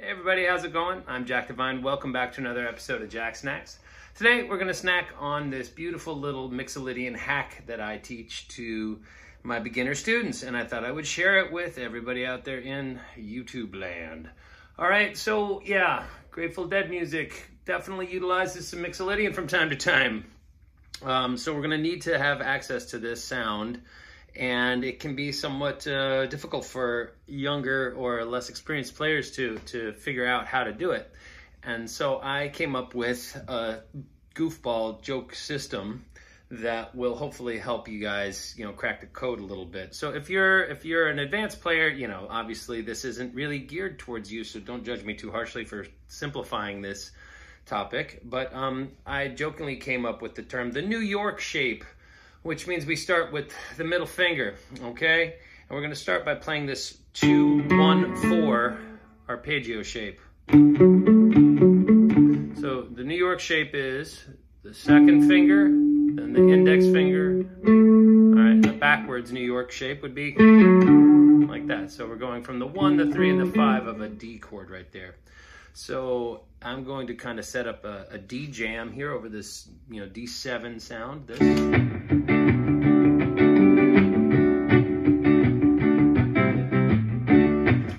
Hey everybody, how's it going? I'm Jack Devine. Welcome back to another episode of Jacksnax. Today we're going to snack on this beautiful little Mixolydian hack that I teach to my beginner students, and I thought I would share it with everybody out there in YouTube land. All right, so yeah, Grateful Dead music definitely utilizes some Mixolydian from time to time. Um, so we're going to need to have access to this sound and it can be somewhat uh, difficult for younger or less experienced players to to figure out how to do it. And so I came up with a goofball joke system that will hopefully help you guys, you know, crack the code a little bit. So if you're if you're an advanced player, you know, obviously this isn't really geared towards you, so don't judge me too harshly for simplifying this topic. But um, I jokingly came up with the term the New York shape which means we start with the middle finger, okay? And we're gonna start by playing this two, one, four arpeggio shape. So the New York shape is the second finger, then the index finger. All right, the backwards New York shape would be like that. So we're going from the one, the three, and the five of a D chord right there. So I'm going to kind of set up a, a D jam here over this, you know, D7 sound. This.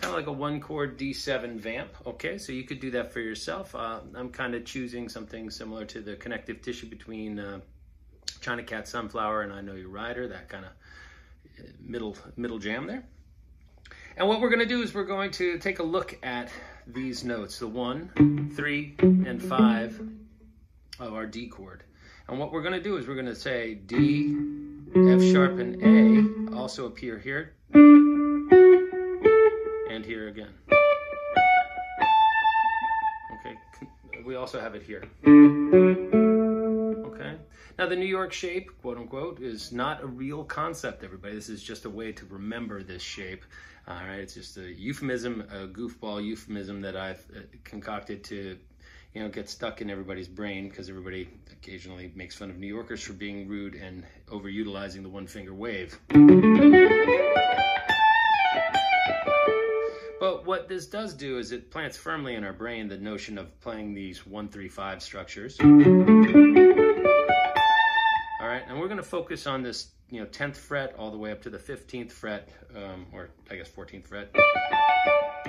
Kind of like a one chord D7 vamp. Okay, so you could do that for yourself. Uh, I'm kind of choosing something similar to the connective tissue between uh, China Cat Sunflower and I Know Your Rider, that kind of uh, middle, middle jam there. And what we're going to do is we're going to take a look at these notes, the one, three, and five of our D chord. And what we're going to do is we're going to say D, F sharp, and A also appear here and here again. Okay, we also have it here. Now the New York shape, quote unquote, is not a real concept, everybody. This is just a way to remember this shape. All right, it's just a euphemism, a goofball euphemism that I've uh, concocted to you know, get stuck in everybody's brain because everybody occasionally makes fun of New Yorkers for being rude and overutilizing the one finger wave. But what this does do is it plants firmly in our brain the notion of playing these one, three, five structures. And we're going to focus on this, you know, 10th fret all the way up to the 15th fret, um, or I guess 14th fret.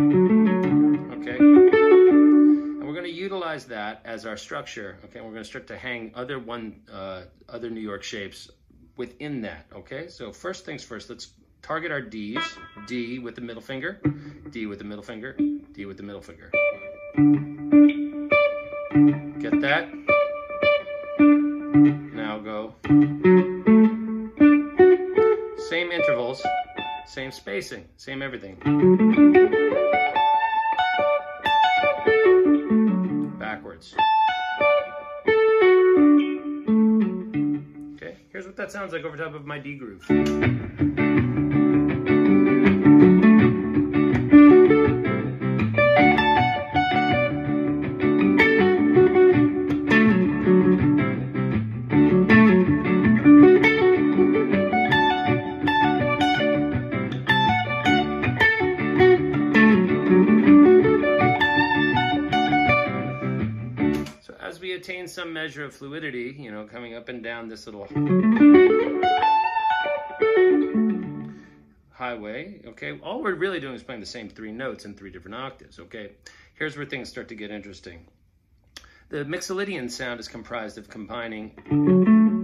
Okay, and we're going to utilize that as our structure. Okay, and we're going to start to hang other one, uh, other New York shapes within that. Okay, so first things first, let's target our D's. D with the middle finger, D with the middle finger, D with the middle finger. Get that? Same spacing, same everything. Backwards. Okay, here's what that sounds like over top of my D groove. Attain some measure of fluidity, you know, coming up and down this little highway, okay? All we're really doing is playing the same three notes in three different octaves, okay? Here's where things start to get interesting. The Mixolydian sound is comprised of combining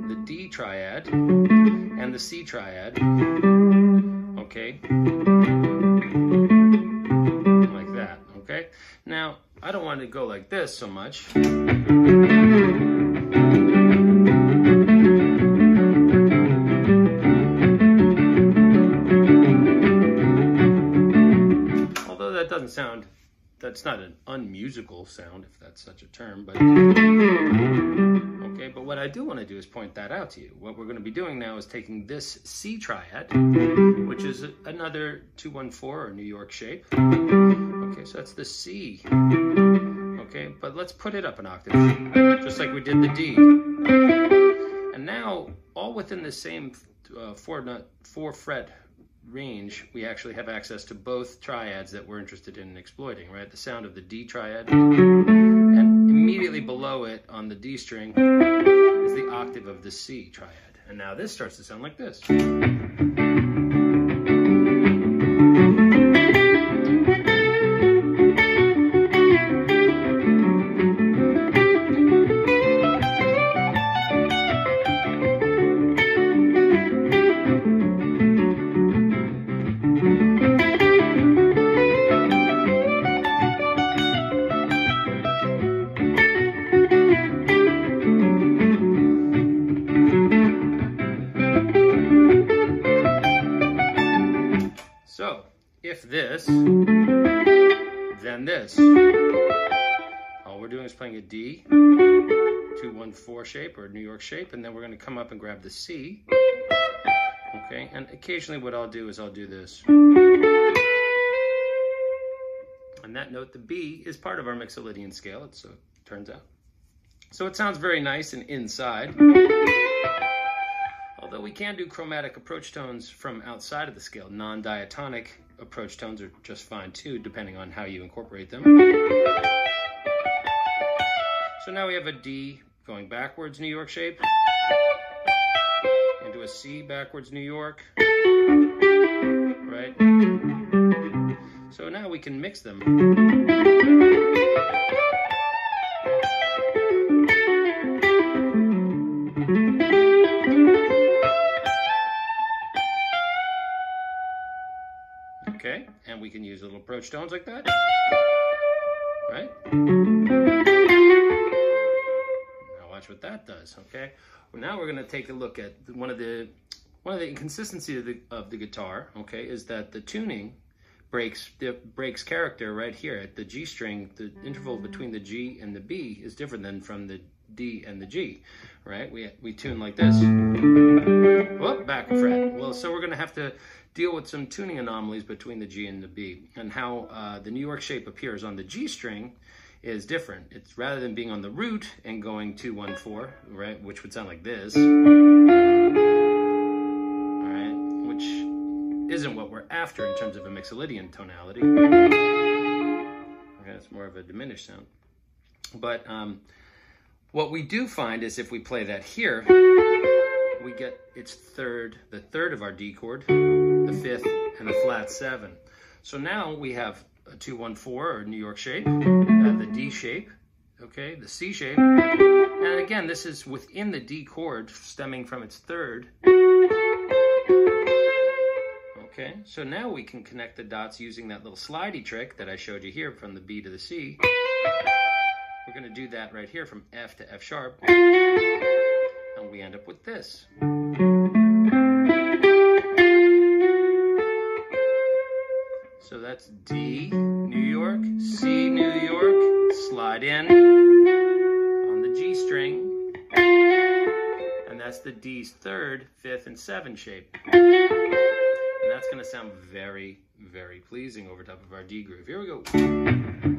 the D triad and the C triad, okay? To go like this so much. Although that doesn't sound, that's not an unmusical sound, if that's such a term, but okay, but what I do want to do is point that out to you. What we're going to be doing now is taking this C triad, which is another 214 or New York shape, Okay, so that's the C. Okay, but let's put it up an octave, just like we did the D. And now, all within the same uh, four, nut, four fret range, we actually have access to both triads that we're interested in exploiting, right? The sound of the D triad, and immediately below it on the D string is the octave of the C triad. And now this starts to sound like this. If this, then this. All we're doing is playing a D, 2-1-4 shape or New York shape, and then we're going to come up and grab the C. Okay, and occasionally what I'll do is I'll do this. And that note, the B, is part of our Mixolydian scale, it so turns out. So it sounds very nice and inside. Although we can do chromatic approach tones from outside of the scale. Non-diatonic approach tones are just fine too, depending on how you incorporate them. So now we have a D going backwards New York shape, into a C backwards New York, right? So now we can mix them. And we can use little approach tones like that, right? Now watch what that does, okay? Well, now we're gonna take a look at one of the one of the inconsistencies of the, of the guitar, okay, is that the tuning breaks the breaks character right here at the G string. The interval between the G and the B is different than from the D and the G, right? We we tune like this. Whoop, back fret. Well, so we're gonna have to deal with some tuning anomalies between the G and the B, and how uh, the New York shape appears on the G string is different. It's rather than being on the root and going two one four, right, which would sound like this. All right, which isn't what we're after in terms of a Mixolydian tonality. Okay, it's more of a diminished sound. But um, what we do find is if we play that here, we get its third, the third of our D chord, the fifth, and a flat seven. So now we have a two one four or New York shape, uh, the D shape, okay, the C shape, and again, this is within the D chord, stemming from its third. Okay, so now we can connect the dots using that little slidey trick that I showed you here from the B to the C. We're going to do that right here from F to F sharp, and we end up with this. That's D, New York, C, New York, slide in on the G string, and that's the D's third, fifth, and seventh shape. And that's gonna sound very, very pleasing over top of our D groove. Here we go.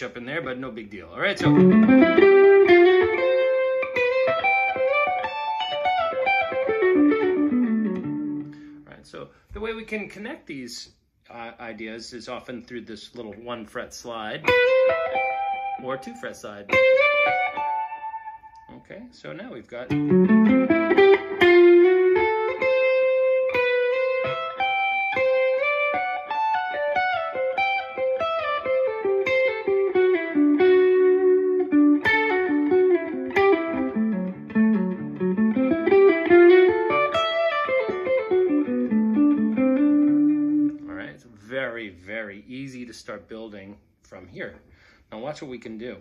Up in there, but no big deal. All right, so. All right, so the way we can connect these uh, ideas is often through this little one fret slide or two fret slide. Okay, so now we've got. All right, it's very, very building from here. Now watch what we can do.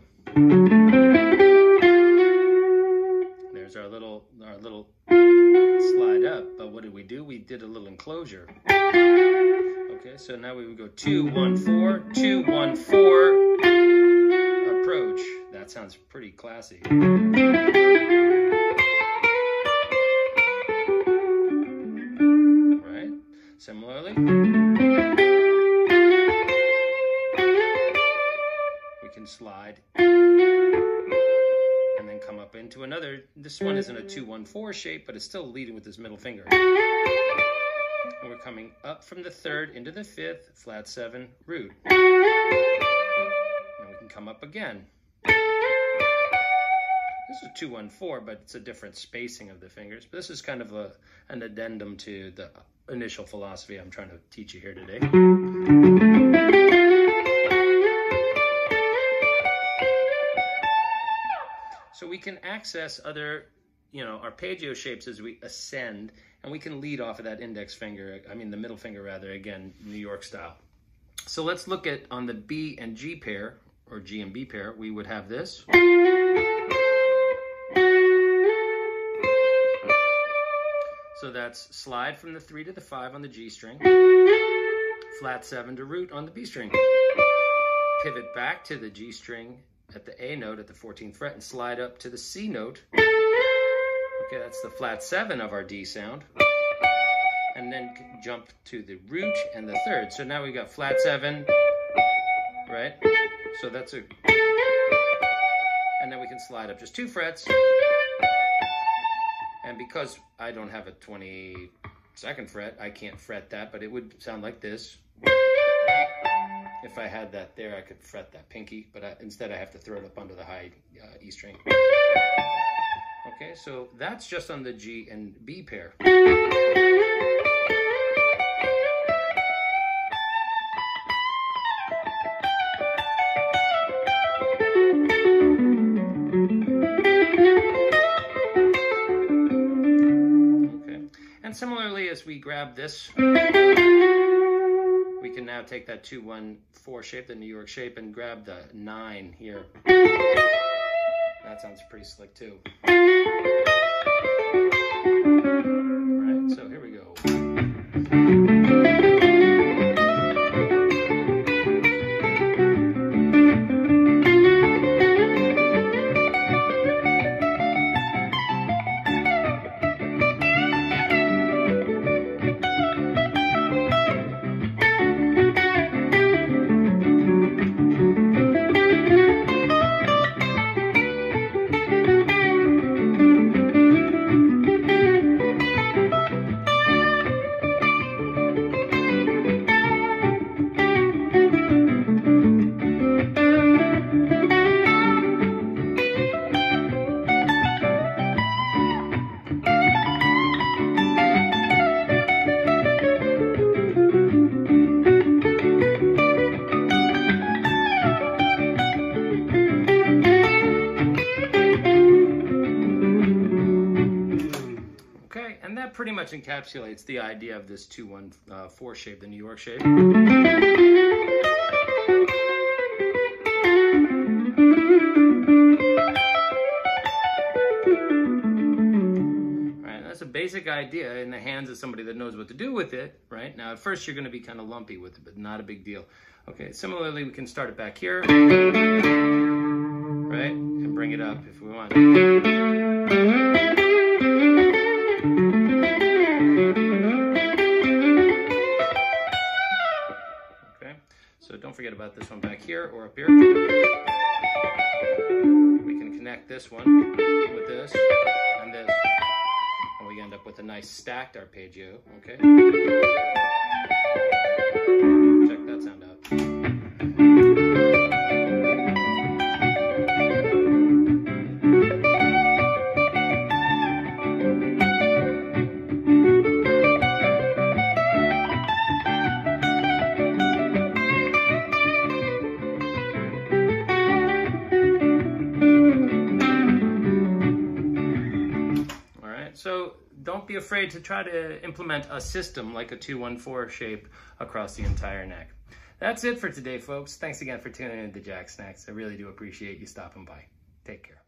There's our little our little slide up, but what did we do? We did a little enclosure. Okay, so now we would go two, one, four, two, one, four, approach. That sounds pretty classy. And then come up into another. This one isn't a 2-1-4 shape, but it's still leading with this middle finger. And we're coming up from the third into the fifth, flat seven, root. And we can come up again. This is 214, but it's a different spacing of the fingers. But this is kind of a, an addendum to the initial philosophy I'm trying to teach you here today. Can access other, you know, arpeggio shapes as we ascend, and we can lead off of that index finger, I mean the middle finger rather, again, New York style. So let's look at on the B and G pair, or G and B pair, we would have this. So that's slide from the three to the five on the G string, flat seven to root on the B string, pivot back to the G string at the A note at the 14th fret and slide up to the C note. Okay, that's the flat seven of our D sound. And then jump to the root and the third. So now we've got flat seven, right? So that's a, and then we can slide up just two frets. And because I don't have a 22nd fret, I can't fret that, but it would sound like this. If I had that there, I could fret that pinky, but I, instead I have to throw it up under the high uh, E string. Okay, so that's just on the G and B pair. Okay, and similarly as we grab this, we can now take that 2-1-4 shape, the New York shape, and grab the 9 here. That sounds pretty slick too. Right, so here we go. Encapsulates the idea of this 2-1-4 uh, shape, the New York shape. Right, that's a basic idea in the hands of somebody that knows what to do with it, right? Now, at first you're going to be kind of lumpy with it, but not a big deal. Okay, similarly, we can start it back here, right? And bring it up if we want. This one back here or up here. We can connect this one with this and this. And we end up with a nice stacked arpeggio, okay? Don't be afraid to try to implement a system like a 214 shape across the entire neck. That's it for today, folks. Thanks again for tuning in to Jacksnax. I really do appreciate you stopping by. Take care.